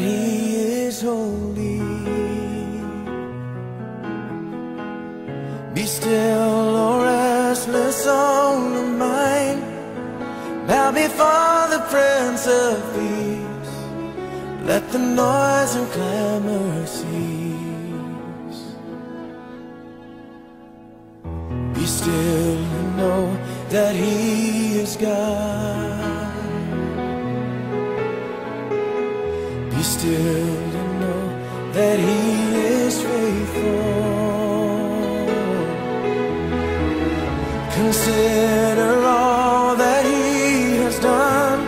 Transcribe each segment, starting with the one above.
He is holy. Be still, O restless soul of mine. Bow before the Prince of Peace. Let the noise and clamor cease. Be still and know that He is God. Still and know that He is faithful. Consider all that He has done.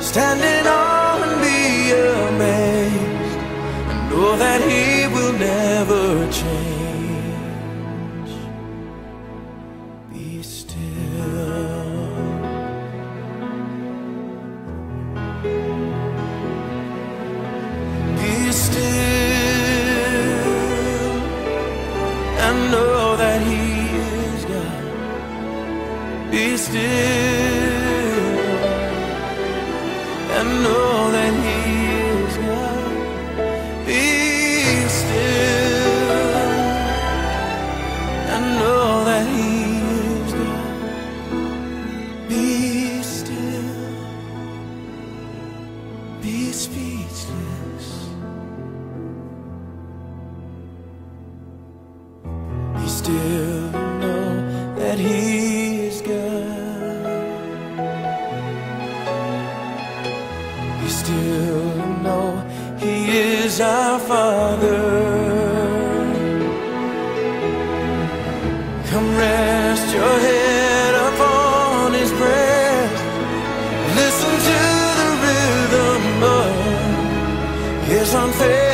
Stand in awe and be amazed. And know that He will never change. Be still. Still and know that He is God. Be still and know that He is God. Be still and know that He is God. Be still. Be speechless. still know that He is God. We still know He is our Father. Come rest your head upon His breast. Listen to the rhythm of His unfailing.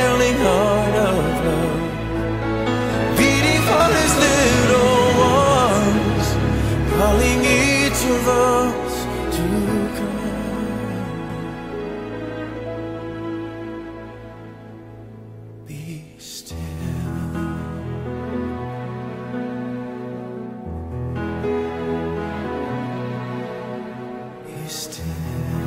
wasted.